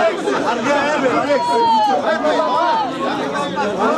Alex, Alex, Alex.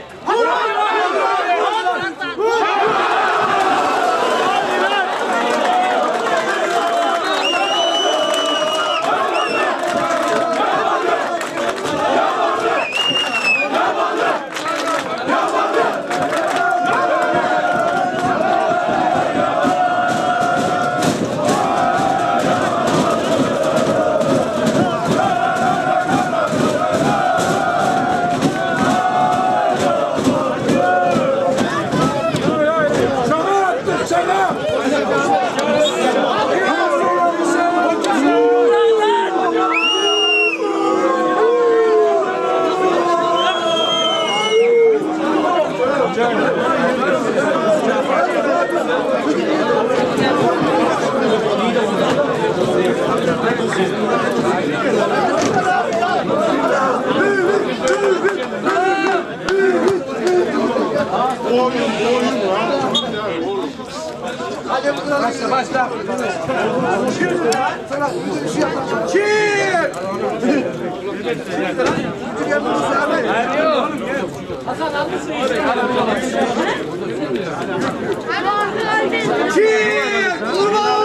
ね oyun, oyun var. Hadi bakalım. Başla, başla. Kim? Hasan almışsın. Kim? Kurban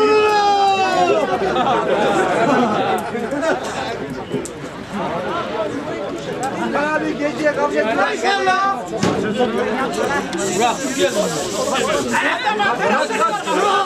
Abi geceye kavga etmez. Maşallah. Burak, gel. Burak, Burak, Burak.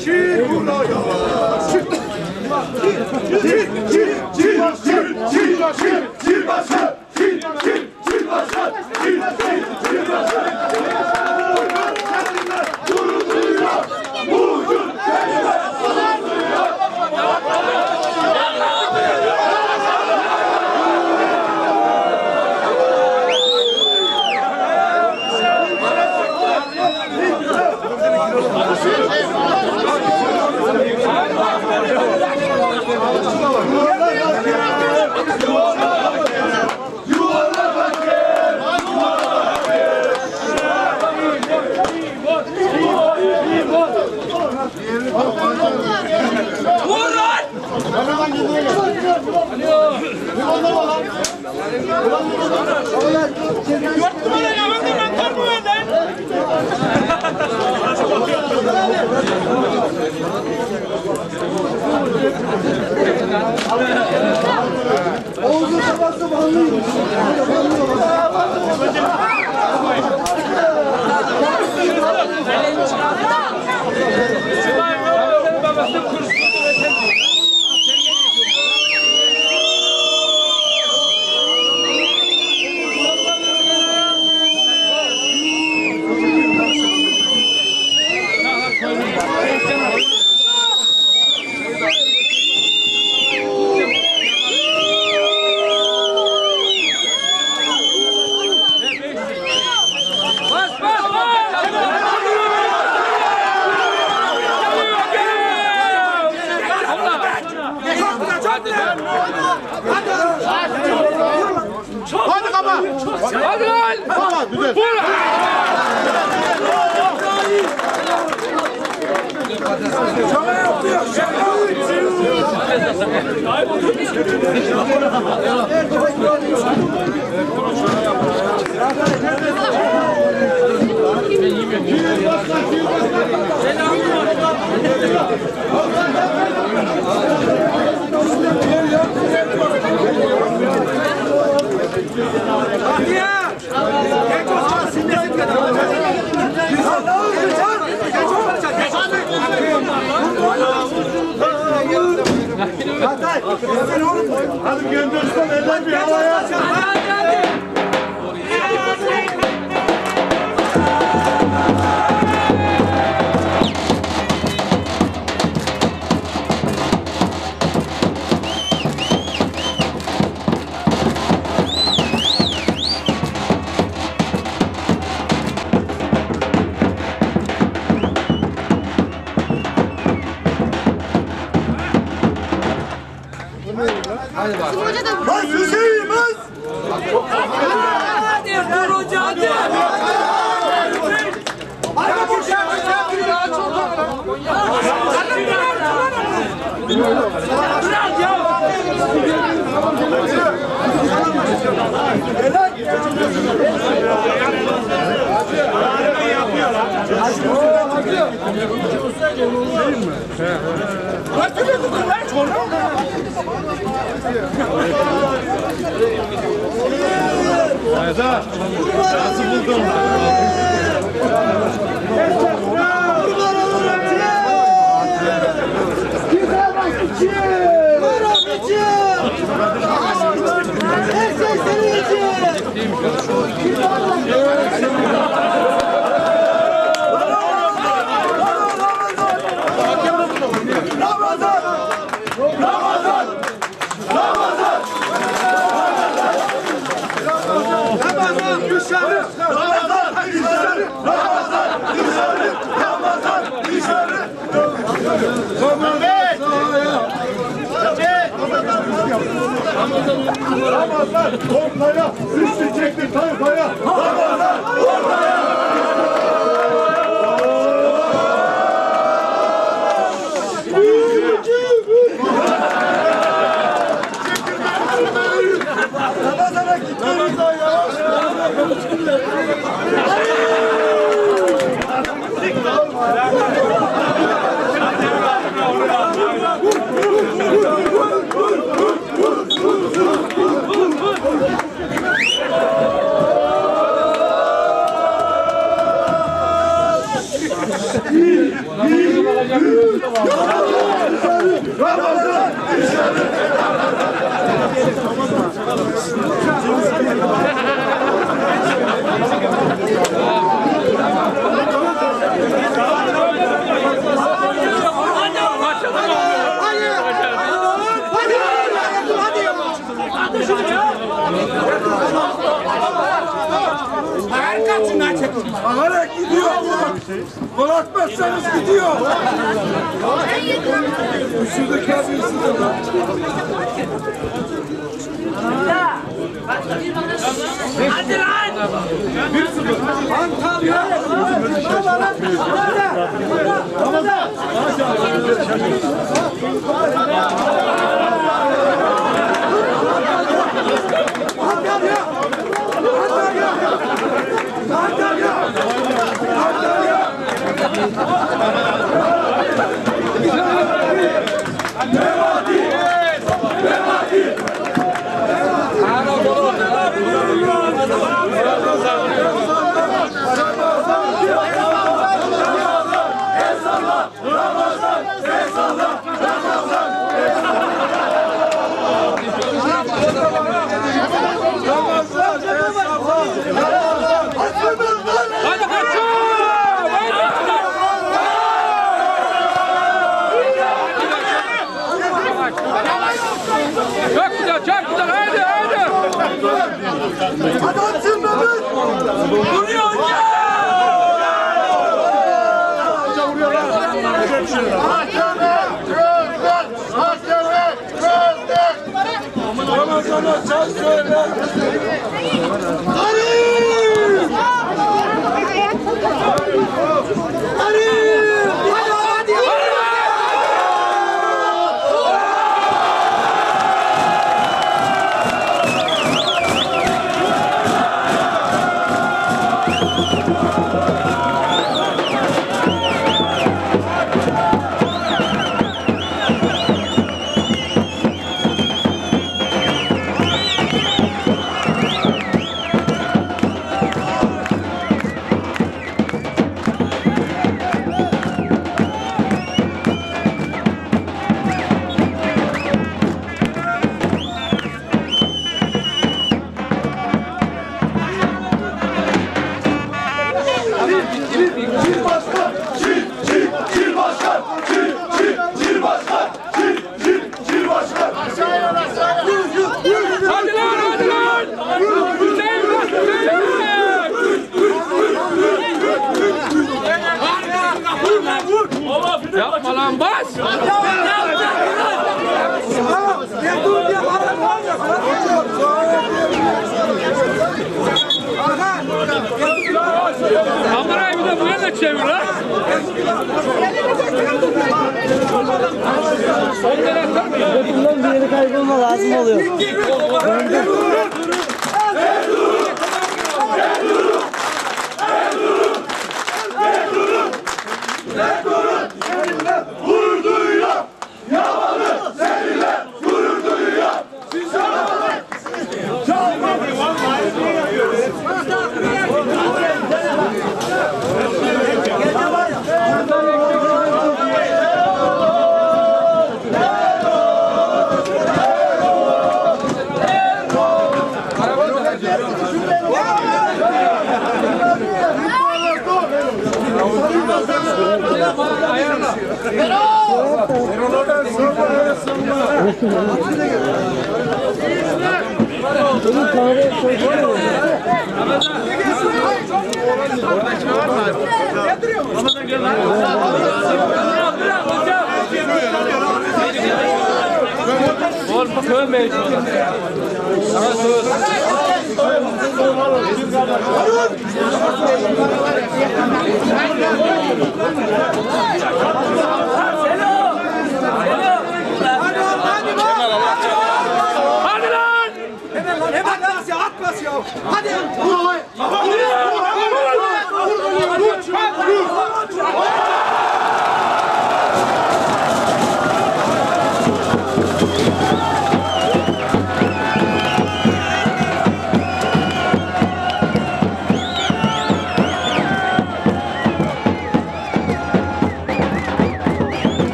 Çık buraya! Çık! Çık! Çık!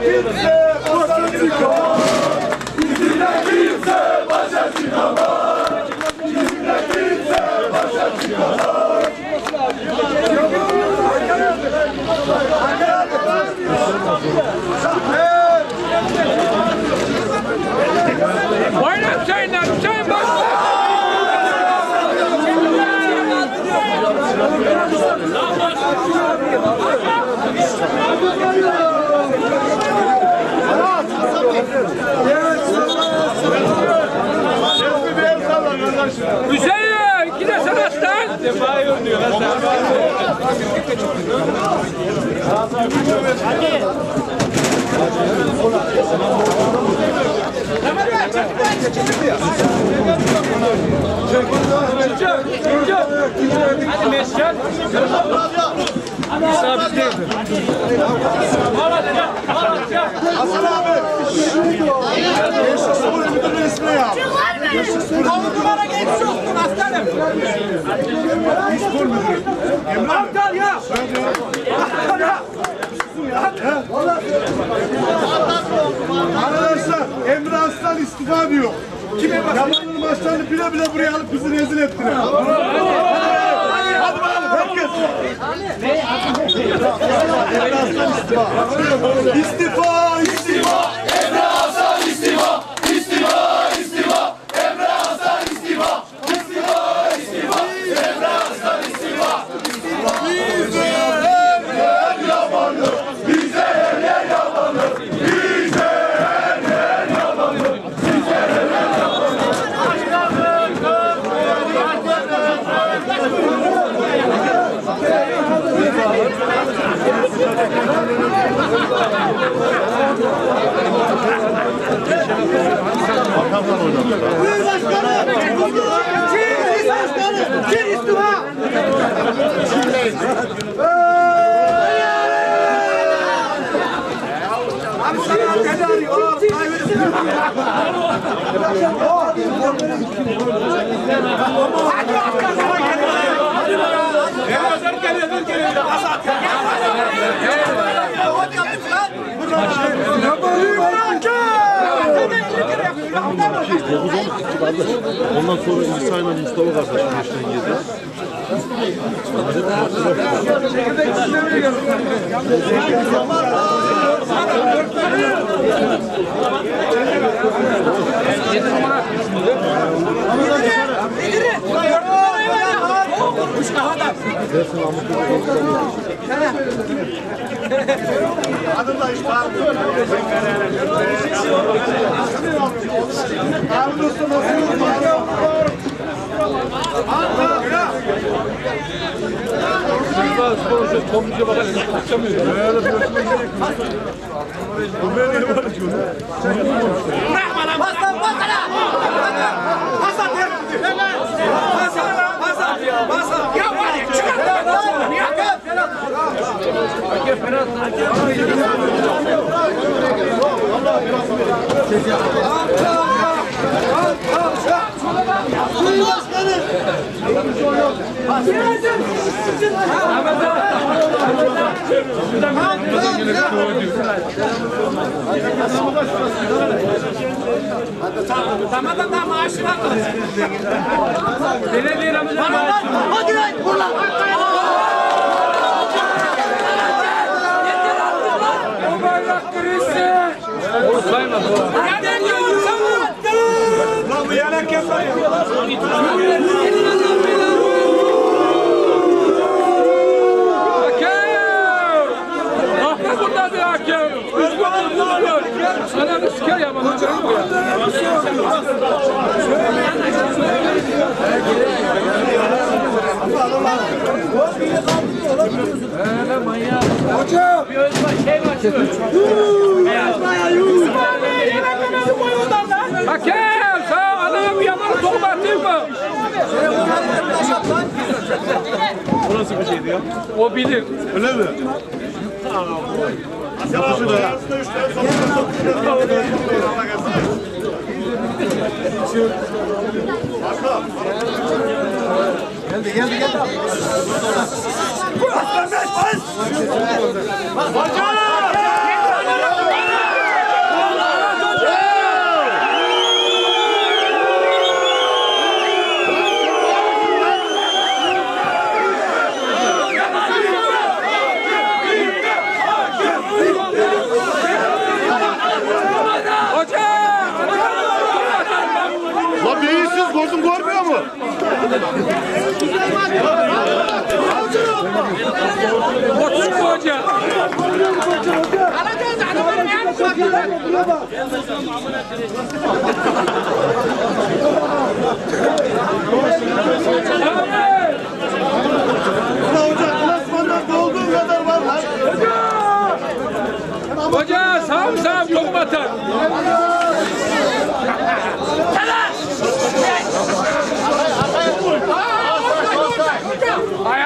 kimse başa çıkamaz. Bizimle kimse başa çıkamaz. Bizimle kimse başa çıkamaz. Why not saying that? Saying back. Hüseyin gidesin aslan. Adebayor diyor. Hadi mescid. İsa bizdeydi. Hasan abi. Spor Müdürlüğü ismi ya. Avrupalara geçiş yoksun aslanım. Antalya. Antalya. Arkadaşlar Emre Aslan istifa diyor. Kime Yamanın maçlarını bile bile buraya alıp bizi rezil ettiler. Hadi bakalım herkes. Emre Aslan istifa. İstifa, istifa. Emre Aslan istifa. İstifa, istifa. Emre Aslan istifa. İstifa, istifa. Emre Aslan istifa. Bize eller yamanı. Bize eller yamanı. Bize eller yamanı. Bize eller yamanı. Buyur başkanım. Çin başkanım. Çin istifa. Abi sana beni arıyor. Hadi arkadaşlar Ondan sonra İsa ile Mustafa kardeşim geçten girdi. Adım da işte abi. Harun Usta nasıl Burada sporcu Tombice bakar. Kaçamıyor. Hasan basana. Hasan ver. Hasan Hasan Hasan. Ya var ya çıkar. Ya Tamam tamam maaşını al. Belediye Ramazan maaşı. Hadi lan buradan. O bayrak kırılsın. O saymadı o. Ya ne sen? Lan bu yanak yapma ya. Hakem! Ahmet buradadır hakem. Üç gol buldular. Ananı siker ya bana. Hakem! Mı? O nasıl bir şeydi ya? O bilir. Öyle mi? Yapışır da. Arasında üç tane savunma Hocam! Gördün görmüyor mu? Koçum bu hoca. Hoca klasmandan dolduğu kadar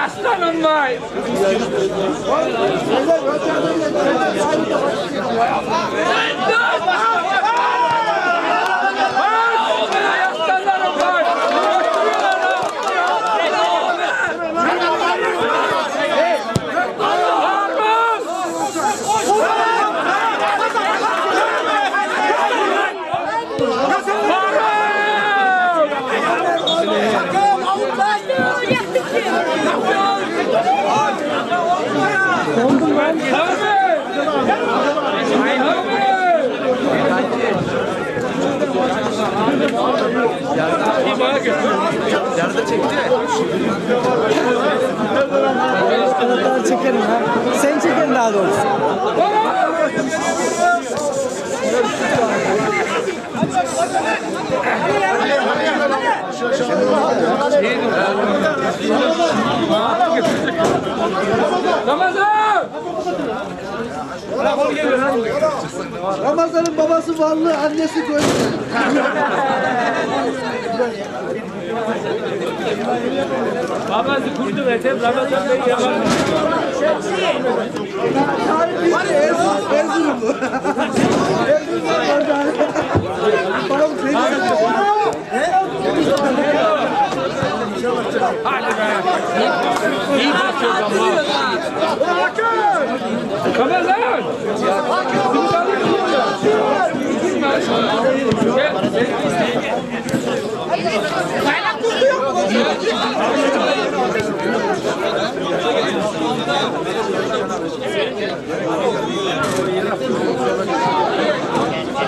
aslanım vay. Kanatları çekerim ha. Sen çekerim daha doğrusu. Ramazan! Ramazan'ın babası varlı, annesi köylü. Babası kurdu ve tem Ramazan Bey yapar. Erzurumlu. Erzurumlu orada. Babam Hadi be. İyi bakıyor ama. Ramazan! Çeriz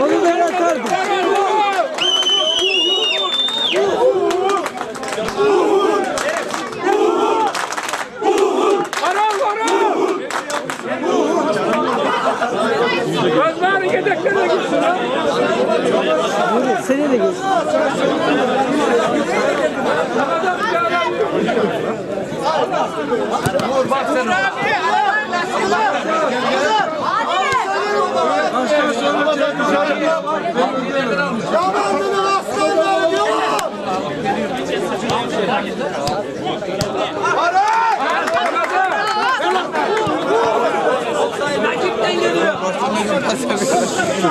Onu ben atardım. Aram aram! Gözler yedeklerine gitsin lan. Nuri seni de geç.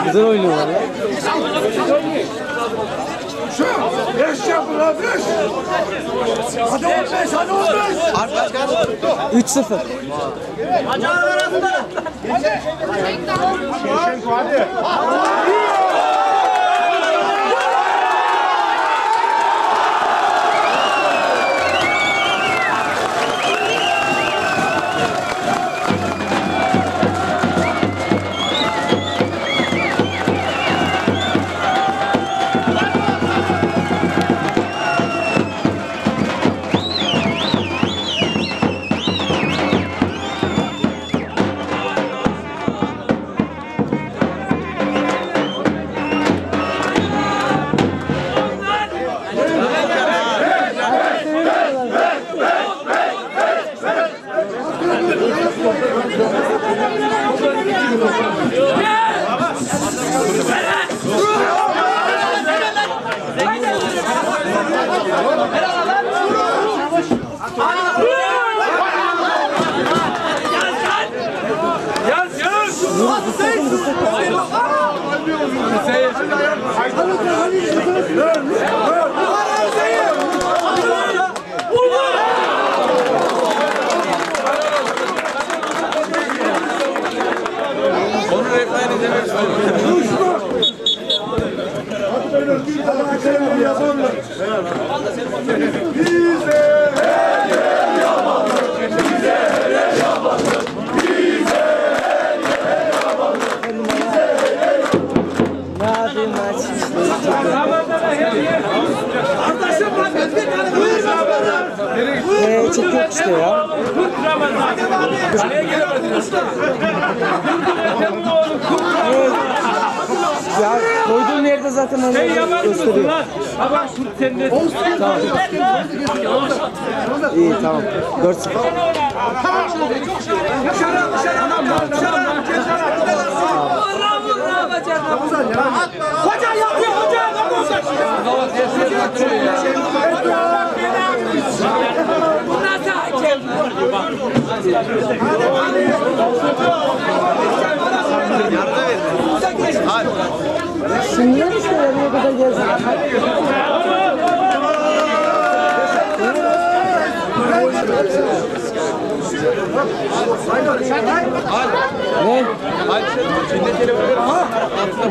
Güzel oynuyorlar ya. Beş yapın lan beş. Hadi on beş hadi on beş. Arkadaş kaç? Üç sıfır. Hacılar arasında. Şevşenko hadi. Onu refahine demek istiyorum. Düşman! Hatta ben öldüğüm. Bize! 3-0. Bak işte ya. Ya koyduğun yerde zaten onu gösteriyor. Tamam. İyi tamam. 4-0. Hoca yapıyor hoca. Şimdi işte nereye kadar gelsin. Ne? On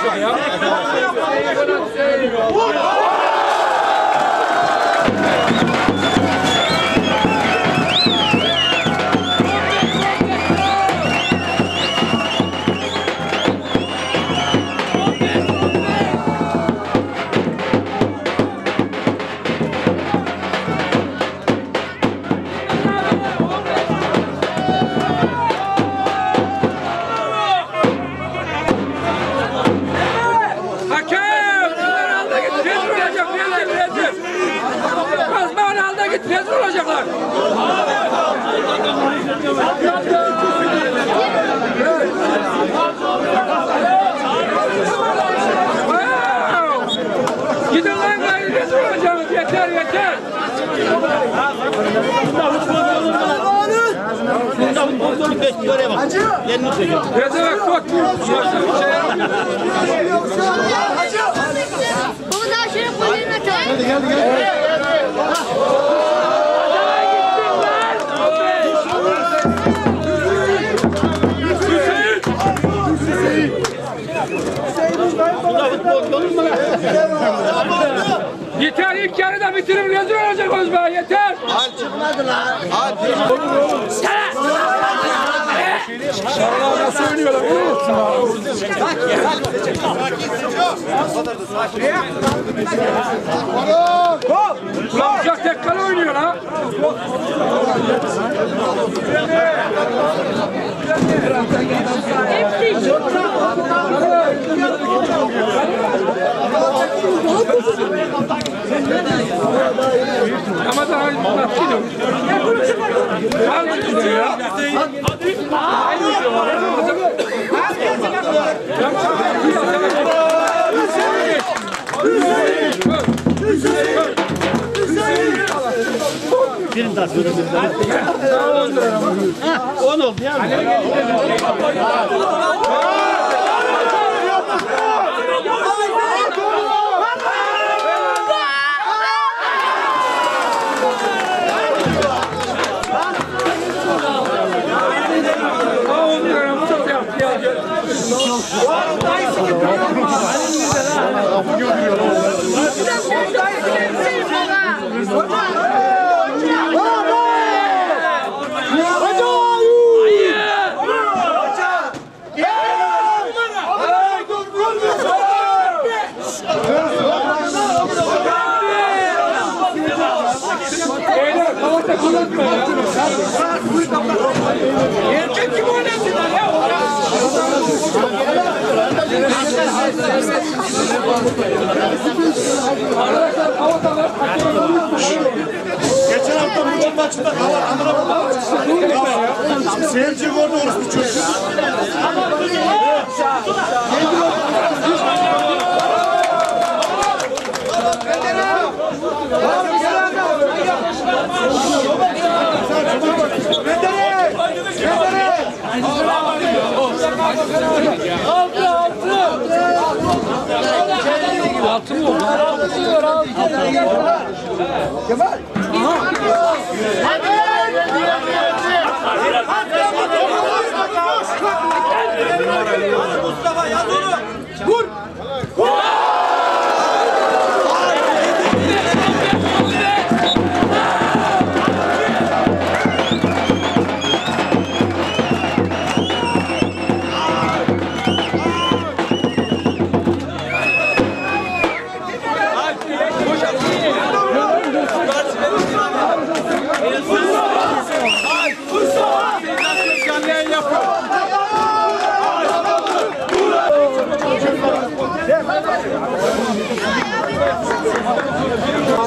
Oh, yeah. Beyler kavata kullanma ya. Erkek gibi oynasınlar ya. Geçen hafta Mucuk maçında kalan Amına Seyirci gördü orası bir çocuk.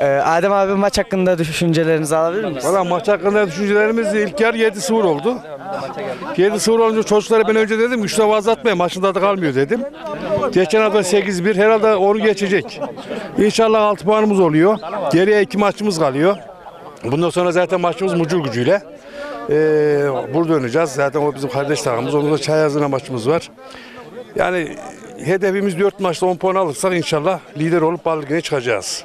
Ee, Adem abi maç hakkında düşüncelerinizi alabilir miyiz? Valla maç hakkında düşüncelerimiz ilk yarı 7-0 oldu. 7-0 olunca çocuklara ben önce dedim 3 defa azaltmayın maçın tadı kalmıyor dedim. Geçen hafta 8-1 herhalde onu geçecek. İnşallah 6 puanımız oluyor. Geriye 2 maçımız kalıyor. Bundan sonra zaten maçımız Mucur gücüyle. Ee, burada oynayacağız. Zaten o bizim kardeş takımımız. Onun da Çayazı'na maçımız var. Yani hedefimiz 4 maçta 10 puan alırsak inşallah lider olup Bal Ligi'ne çıkacağız.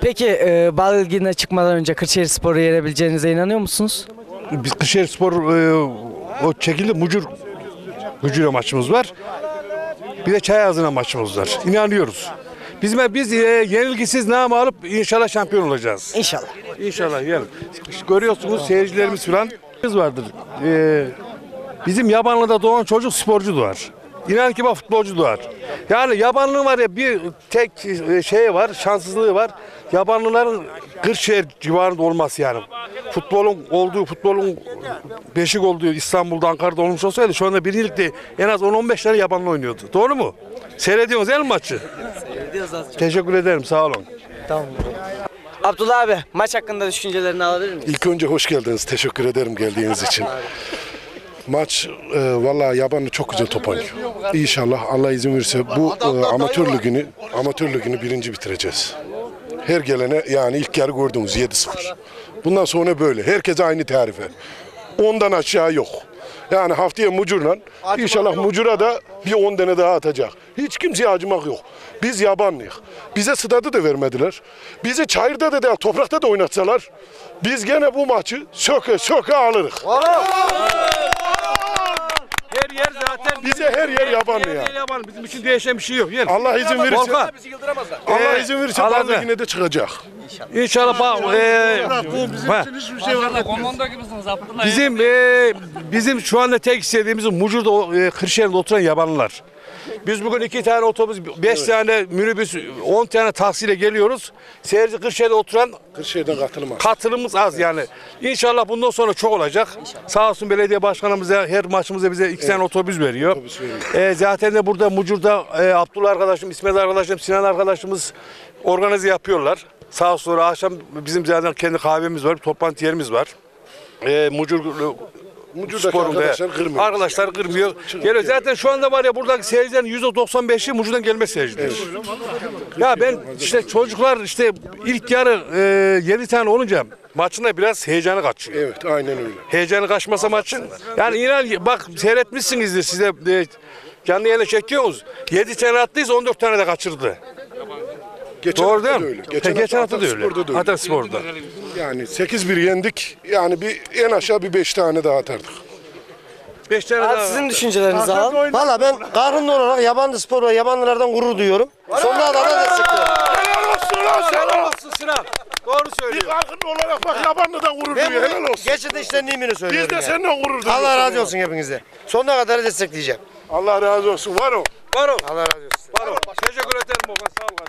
Peki e, Bal Ligi'ne çıkmadan önce Kırşehir Spor'u yenebileceğinize inanıyor musunuz? Biz Kırşehir Spor e, o çekildi Mucur Gücü'yle maçımız var. Bir de Çayazı'na maçımız var. İnanıyoruz. Biz biz e, yenilgisiz nam alıp inşallah şampiyon olacağız. İnşallah. İnşallah yani. Görüyorsunuz seyircilerimiz falan biz vardır. E, bizim yabanlıda doğan çocuk sporcu doğar. İnan ki bak futbolcu doğar. Yani yabanlığın var ya bir tek e, şey var, şanssızlığı var. Yabanlıların Kırşehir civarında olması yani. Futbolun olduğu, futbolun beşik olduğu İstanbul'da, Ankara'da olmuş olsaydı şu anda birincilikte en az 10-15 tane yabanlı oynuyordu. Doğru mu? Seyrediyorsunuz mi maçı? Teşekkür ederim, sağ olun. Abdullah abi maç hakkında düşüncelerini alabilir miyiz? İlk önce hoş geldiniz. Teşekkür ederim geldiğiniz için. Maç e, vallahi yabanlı çok güzel top oynuyor. İnşallah Allah izin verirse bu e, amatör ligini amatör ligini birinci bitireceğiz. Her gelene yani ilk yarı gördüğünüz 7-0. Bundan sonra böyle. Herkese aynı tarife. Ondan aşağı yok. Yani haftaya Mucur'la inşallah Mucur'a da bir 10 tane daha atacak. Hiç kimseye acımak yok. Biz yabanlıyız. Bize stadı da vermediler. Bizi çayırda da değil, toprakta da oynatsalar biz gene bu maçı söke söke alırız. Her yer zaten Bize her yer yabanlı Her ya. yer yabanlı. Bizim için değişen bir şey yok. Yer. Allah izin verirse Volkan. Allah Ee, izin verirse Allah'ım. bazı yine de çıkacak. İnşallah bak. E, ha. Bizim e, bizim şu anda tek istediğimiz Mucur'da e, Kırşehir'de oturan yabanlılar. Biz bugün iki tane otobüs, beş tane minibüs, on tane taksiyle geliyoruz. Seyirci Kırşehir'de oturan Kırşehir'den katılmaz. katılımımız az yani. İnşallah bundan sonra çok olacak. Sağ olsun belediye başkanımız her maçımızda bize iki tane otobüs veriyor. Otobüs veriyor. E, zaten de burada Mucur'da e, Abdullah arkadaşım, İsmet arkadaşım, Sinan arkadaşımız organize yapıyorlar. Sağ olsun akşam bizim zaten kendi kahvemiz var, bir toplantı yerimiz var. E, Mucur Mucur'daki sporunda. arkadaşlar kırmıyor. Arkadaşlar kırmıyor. Geliyor. Zaten şu anda var ya buradaki seyircilerin %95'i Mucur'dan gelme seyirciler. Ya ben işte çocuklar işte ilk yarı e, 7 tane olunca maçında biraz heyecanı kaçıyor. Evet aynen öyle. Heyecanı kaçmasa maçın. Yani inan bak seyretmişsinizdir size de, canlı yayına çekiyoruz. 7 tane attıysa 14 tane de kaçırdı. Geçen Doğru hafta değil da mi? öyle. Geçen, hafta hafta da öyle. Ataspor'da da öyle. Ataspor'da. Yani 8-1 yendik. Yani bir en aşağı bir 5 tane daha atardık. 5 tane Abi daha. sizin düşüncelerinizi alalım. Valla ben Kahrımlı olarak yabancı spor ve yabancılardan gurur duyuyorum. Sonuna kadar destekliyorum. Helal olsun lan Helal olsun Sinan. Doğru söylüyor. Akın olarak bak yabanlıdan gurur Ben duyuyor. Helal bunu olsun. gerçekten işlendiğimini Biz söylüyorum. de yani. senden gurur duyuyoruz. Allah razı olsun hepinize. Sonuna kadar destekleyeceğim. Allah razı olsun. Var o. Var o. Allah razı olsun. Var o. Teşekkür ederim baba. Sağ ol.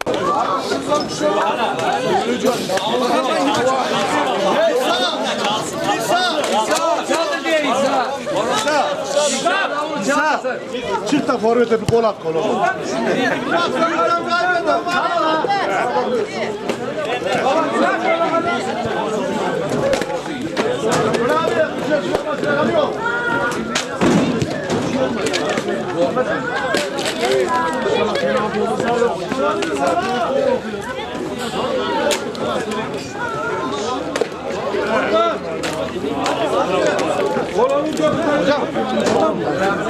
Çık da forvete bir gol at kolu.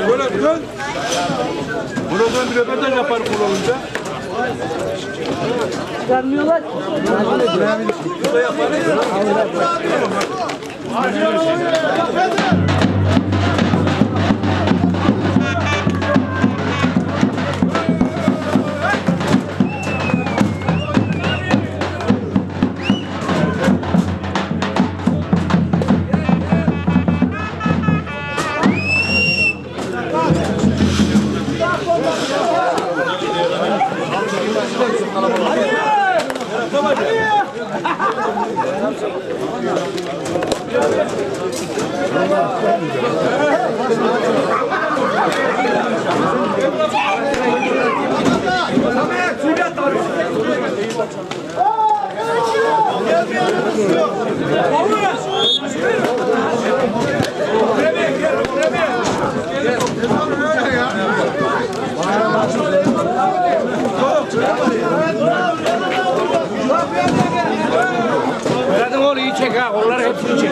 Böyle dön. Buna dön bir röportaj yapar kul olunca. Zaten onu iyi çek ha. Onları hepsini çek.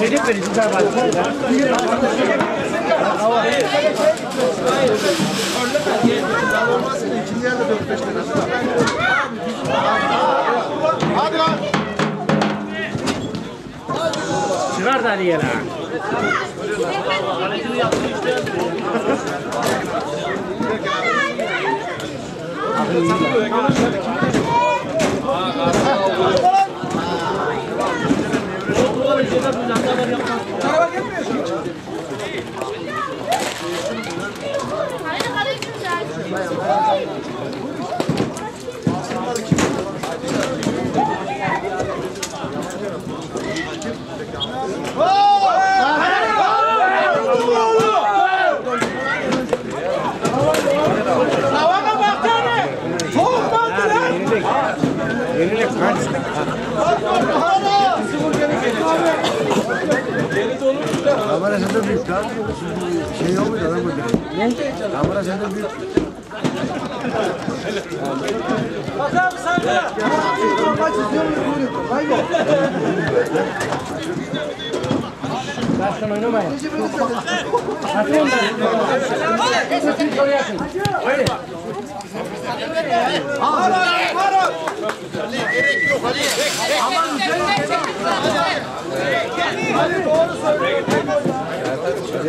bildiğinizde. Çıkar da hadi yere. Kamera sende büyük lan. Şey yok mu da lan bu? Ne? Kamera sende büyük. Başkan oynamayın. Atayım ben. Oraya atın. Hadi. Hadi.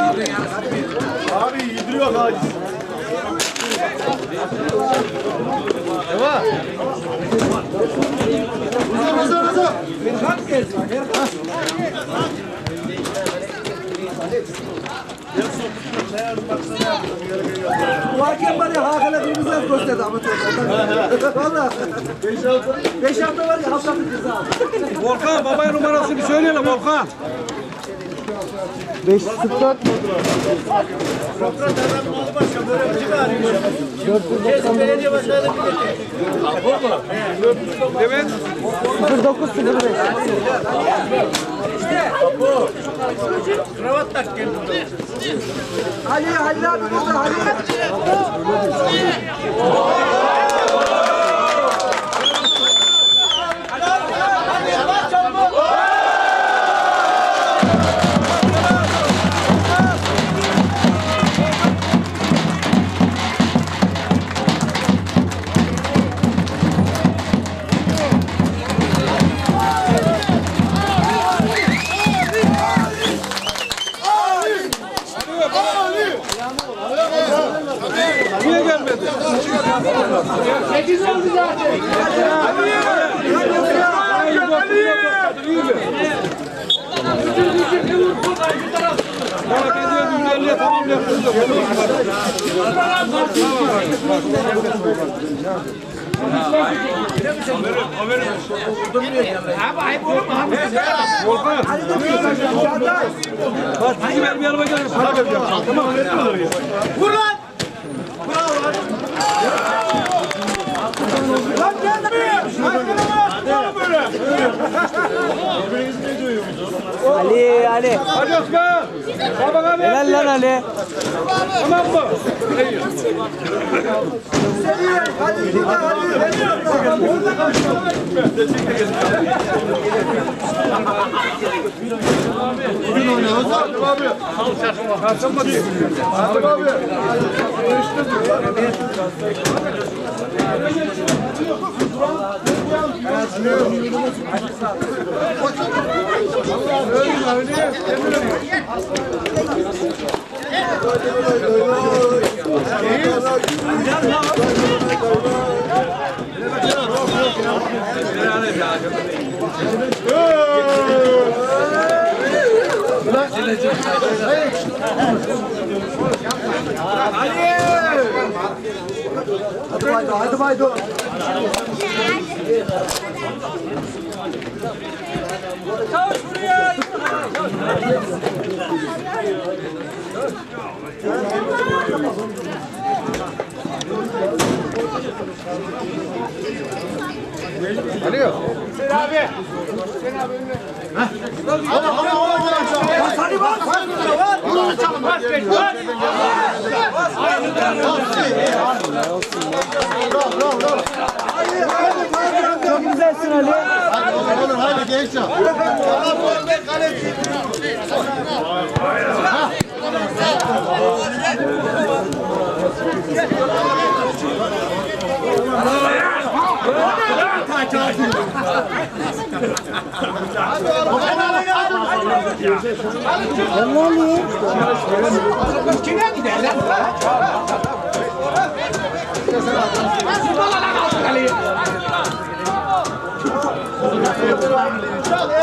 et. Aferin Yunus. Aferin. Bu hakem var ya Hakan'a kırmızı hep gösterdi amatör. Valla. Beş hafta var ya haftalık ceza. Volkan babaya numarasını bir söyleyelim Volkan. 504 Evet. 0905. Ali, Ali abi burada Ali. Bana ben de 150'ye tamam yaptım. Volkan. Bak bizi benim yanıma gelin. Para vereceğim. Tamam. Vur lan! Bravo lan! Lan geldi! Arkana bak! böyle? Ali Ali. Hadi Osman. Babana ver. Helal lan Ali. Tamam mı? Seviye! Hadi bir daha hadi! Hadi Ali! Baydo, hadi Baydo. Hadi bak! Çok güzelsin Ali.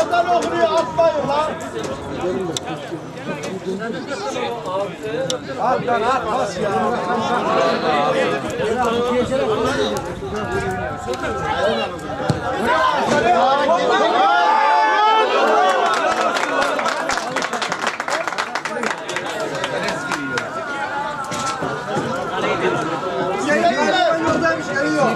Ezan okunuyor atmayın lan. At lan at bas ya. Yoldaymış geliyor.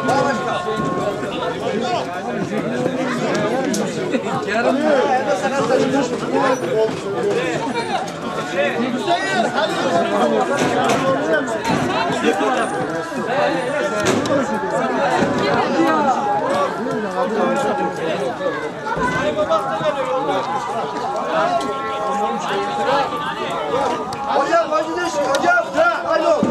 Hocam hacı deş hocam. Alo.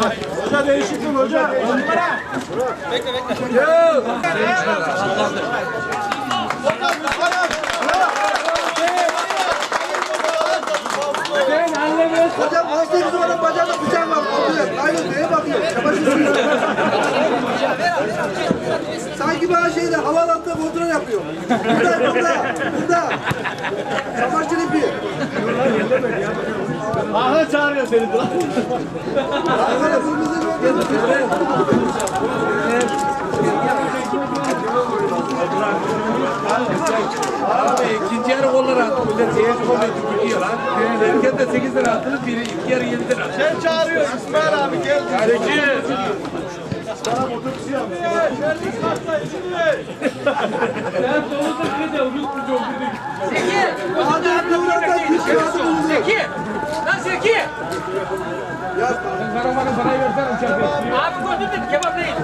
Hoca değişiklik hoca. Hocam hasta bizim adam bacağında bıçak var. Aynen neye bakıyor? Sanki bana şeyde havaalanında kontrol yapıyor. Burada, burada, burada. Çamaşır ipi. Aha çağırıyor seni. Gördüm. İkinci yarı kolları attı. Millet seyirci kolları gidiyor lan. Erken de 8 lira attınız. Biri iki yarı 7 lira. Sen çağırıyor İsmail abi gel. Zeki. Hadi kıvrandan düşüyor. Hadi bunu. Zeki! Lan Zeki! Ya Karamanın parayı versene uçak Abi gördün mü? Kebap değil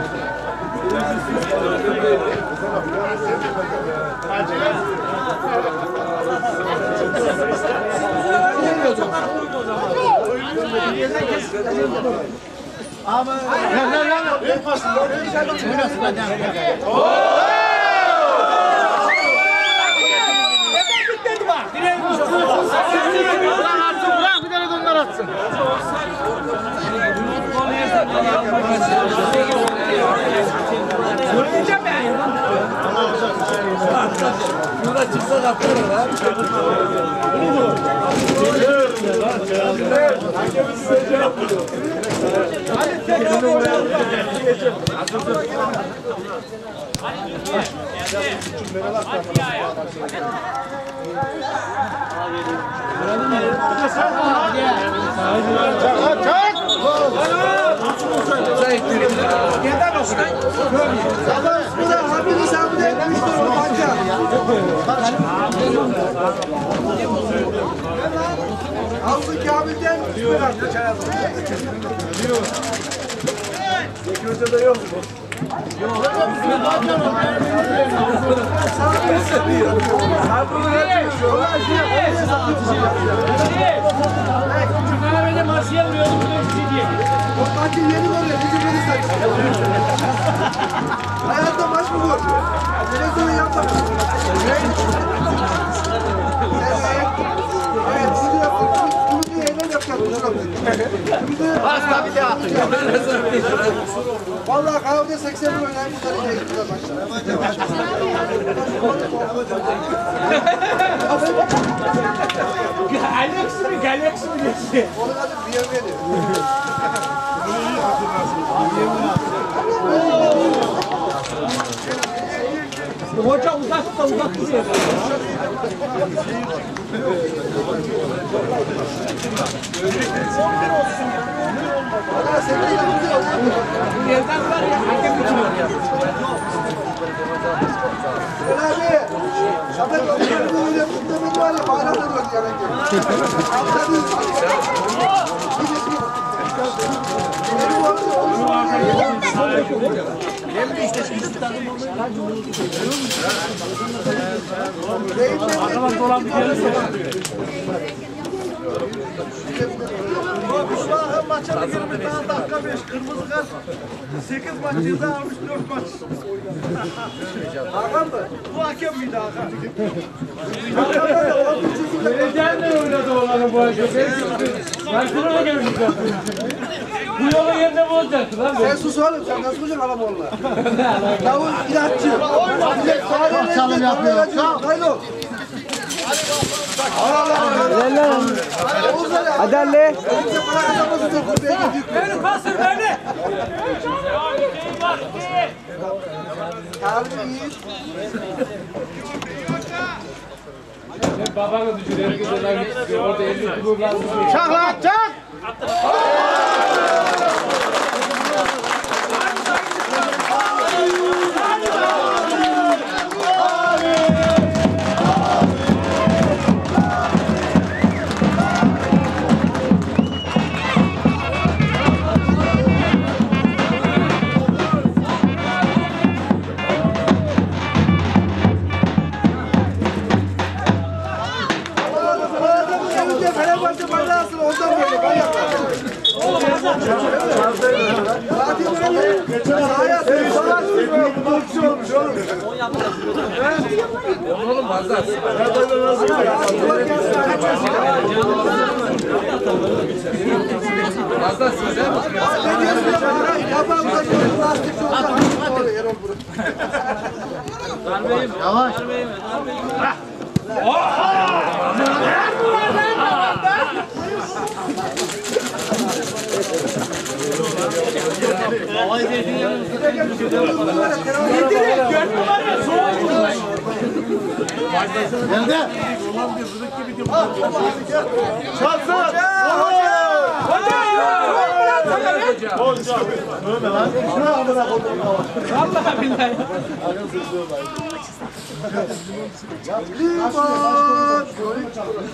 atsın. Söyleyeceğim yani. Şurada çıksa kaptırır ha. Bunu mu? Hadi tekrar oynayalım. Hadi. Hadi. Hadi. Hadi. Sabah üstüne hamile hesabı da etmiştir o banka. Aldı Kamil'den üstüne attı çaya. Zeki Hoca da yok mu? Kahvede marşıya vuruyordum. O maçı yeni gol ya, bizim beni saçma. Hayatta maç mı gol? Televizyonu yapacağız. Hasta bir daha Vallahi kahvede 80 bin oynayıp bu tarafa gittiler maçta. Galaksi mi? Galaksi mi geçti? Onun adı Bienveni. Hoca uzak da uzak duruyor. 8 bin Bu yerden var ya hakem uçuyor ya. Abi, Samet Özkan'ın öyle kutlaması da Şuan maça da girmiş daha dakika 5 kırmızı kart. 8 maç ceza almış 4 maç. Hakan mı? Bu hakem miydi Hakan? Menajerle oynadı olanı bu arada. Ben şuna gelmiş Bu yolu yerine bulacaktı lan. Sen sus oğlum, sen nasıl bulacaksın adam onunla? Yavuz inatçı. Çalım yapıyor. Haydo. Hadi Ali. Beni kasır beni. Babanı düşün. Herkes olan gitsin. Orada 50 kulüp lazım. Çak lan çak! Önce Oğlum fazla. Fazla size mi? Yavaş. Oha! Ver bu lan! Fatih böyle sahaya atıyor. Sahaya atıyor. Futbolcu olmuş oğlum.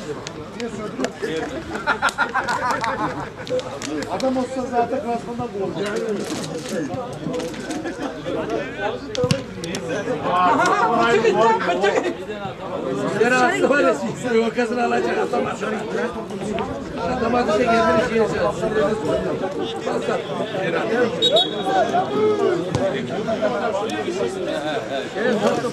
Oğlum fazla. Fazla size. Ne diyorsun ya? Yapamda şöyle lastik olacak. Doğru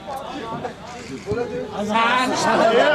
Hadi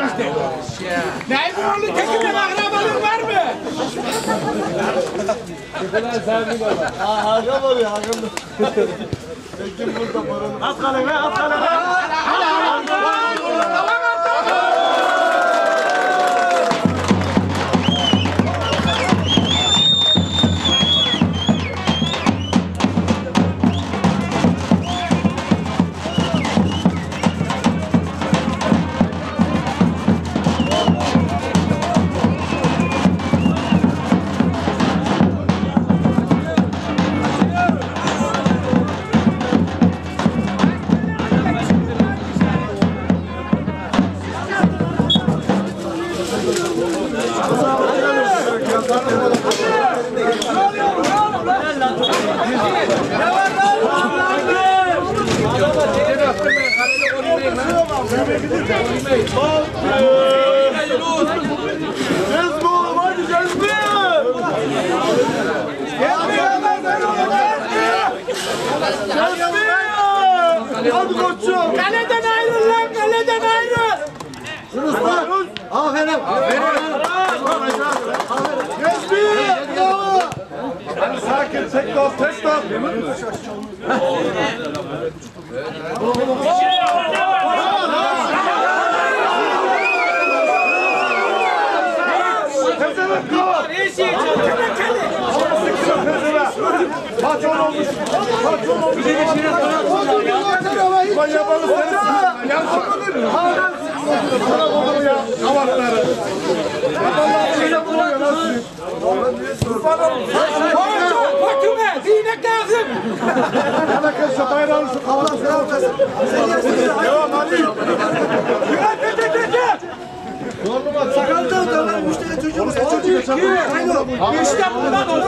Top tek top. Pezevenk kal. Patron olmuş. Patron olmuş. Ulan yabanı seni. Yansın. Sana bulur ya. Kavakları. Yabanlar şeyle buluyor nasıl? Baküme, zinet lazım. Kız şu bayrağını şu kavla falan olmasın. Sen yersin. Devam hadi. Sakalda da lan müşteri çocuğumuz. Çocuğu çabuk. İşte bundan olur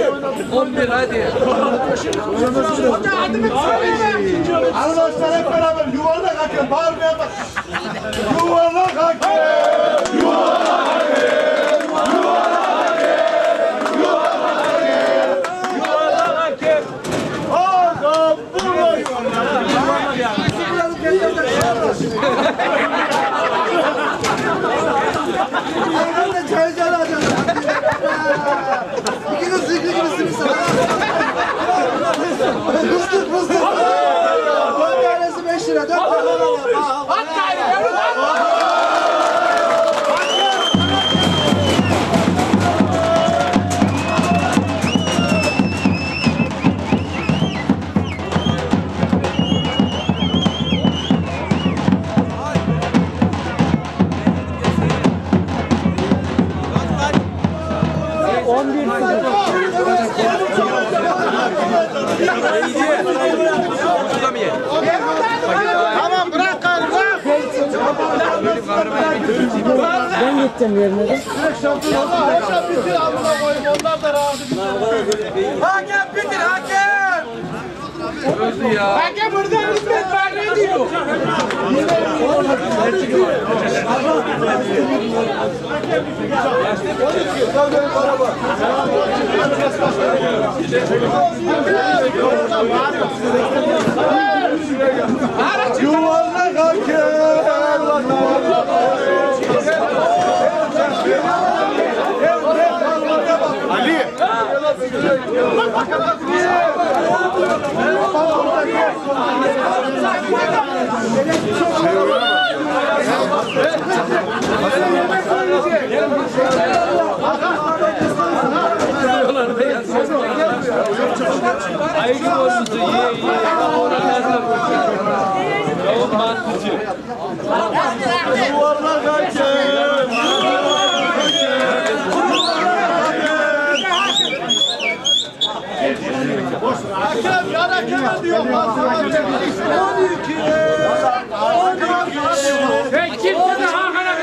lan. Arkadaşlar hep beraber yuvarlak hakem bağırmaya bak. Yuvarlak hakem. Adam Fıstık fıstık. Dört tanesi beş lira. Dört tanesi beş lira. Tamam bırak karı bırak. Ben gittim yerine de. Hakem bitir hakem. Hakem burada hizmet var ne diyor? Yuvarlak hakem. Yuvarlak hakem. Hakem yan hakeme diyor. Ben kimse de Hakan'a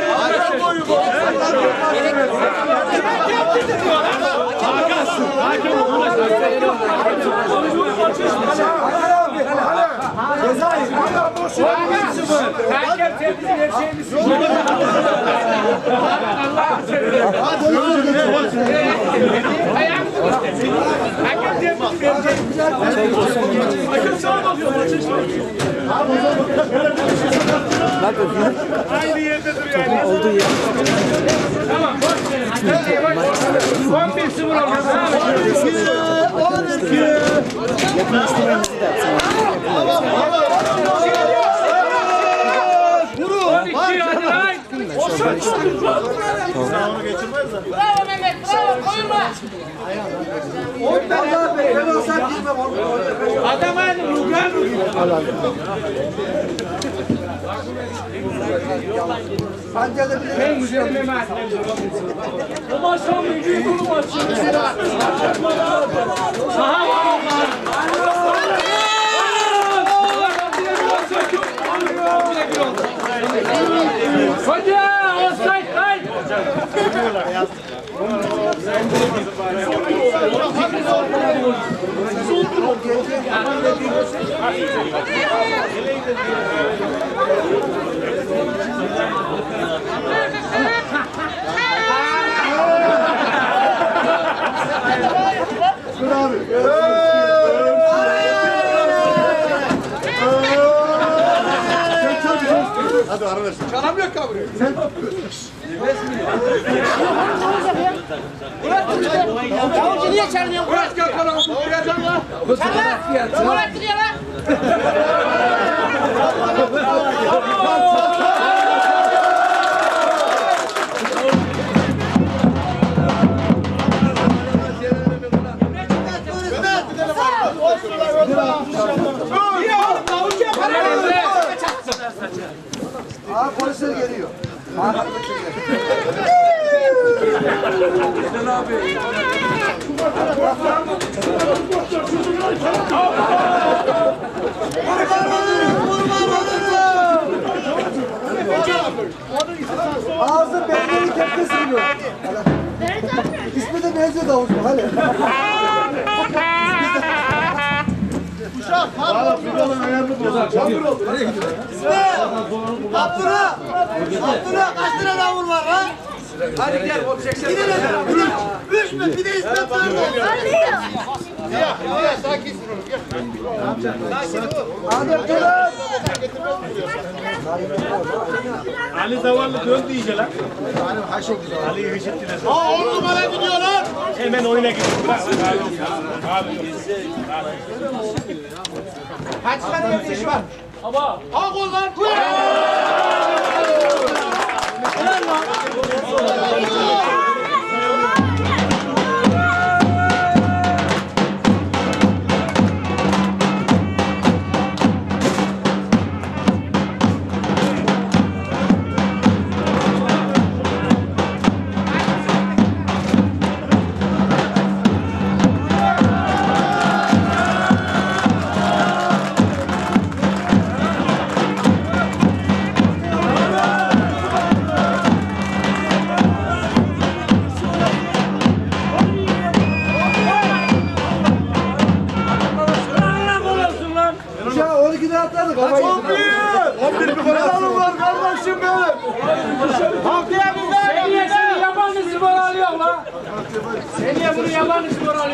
kırmızı Hakem tepsi her şeyimiz. Hakem tepsi her şeyimiz. Hakem sağ bakıyor. Aynı yerde duruyor. Yani. Olduğu yer. Tamam boş ver. 11 0 olmuş. Yakın istememizi de yapsın. Hadi lan. Bravo Mehmet, bravo. Koyma. Allah be, ben olsam gitmem. Adam aynı. Pancarda bile Ben güzel Mehmet. Bu maçtan büyük bir maçı. Aha var. Hoca, offside, hayır. Davulcu niye çağırmıyorsun? Murat gel kalan. Murat gidiyor lan. Aa polisler geliyor. Ağzı belgeyi tepki sürüyor. İsmi de benziyor davulcu. Hadi. Abdullah! Abdullah kaç tane davul var lan? Hadi gel o çeksen. Gidin hadi. Üç mü? Bir de İsmet vardı. Hadi Abdullah. Ali zavallı döndü iyice lan. Ali'yi hışettiler. Aa on numara gidiyor lan. Hemen oyuna gitti. Bırak. Abi. Kaç tane bir iş var? Baba. Al kol lan.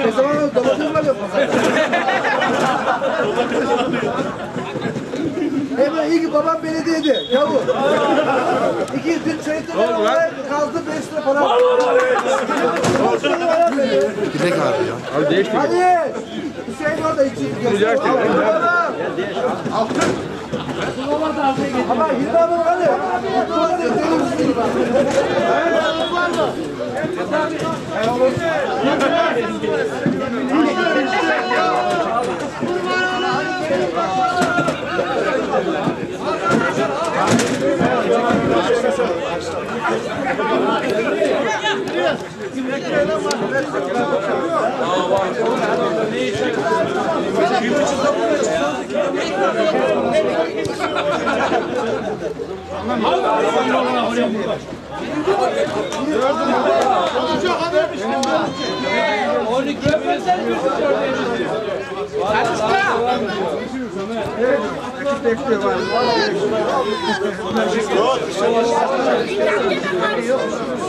Ne zaman oldu? Domates mi alıyorsun? Hemen iyi ki babam belediyede. Yavru. İki yüz bir çayı oraya kaldı beş lira para. Ya. Gidek abi ya. Hadi. Hüseyin orada iki. Güzel. Ama Hilmi abi hadi. Hadi deli misin? Onu Arkadaşlar, arkadaşlar görmesen bir Yeter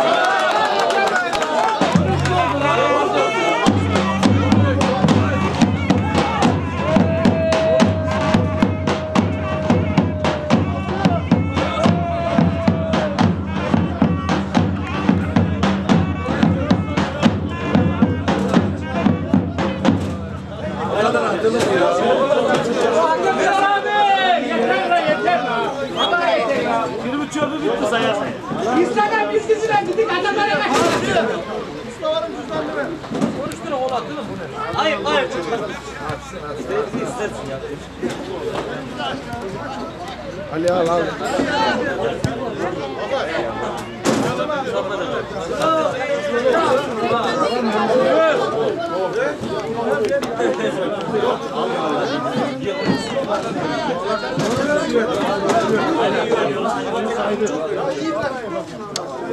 İslam'a biz kızına gittik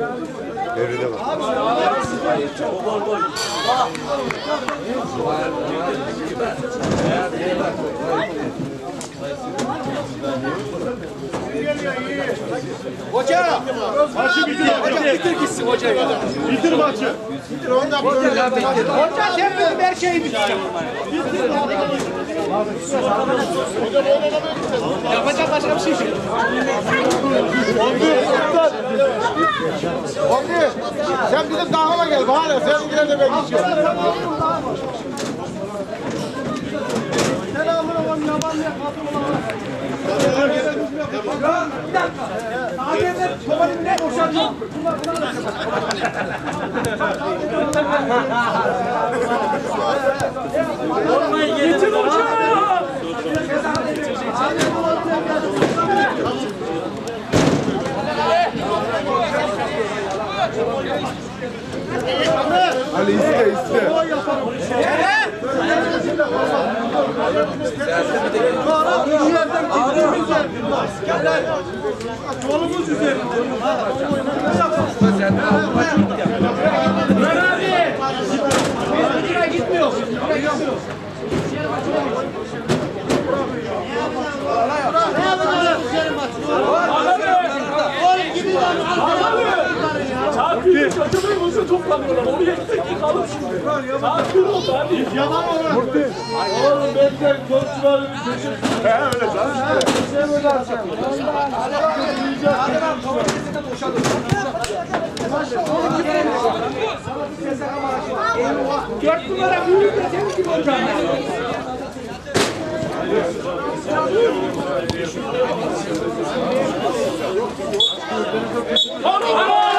adamlara bak. Maçı bitir. Hoca bitir gitsin hoca. Bitir maçı. Hoca sen bizim her şeyi bitir. Yapacak başka bir şey yok. Sen bizim dağıma gel. Bana seninkiler de ben geçiyorum. Getir hocam. Ali iste iste. Lan abi. Biz buraya gitmiyoruz. Buraya gitmiyoruz. Çarpıyor. Çarpıyor. Nasıl toplanıyorlar? Oraya gittik ki kalır şimdi. Çarpıyor oldu hadi. Yalan olur. Oğlum ben de koçlarım. He öyle canım. Dört numara büyük de senin gibi. Hadi hadi.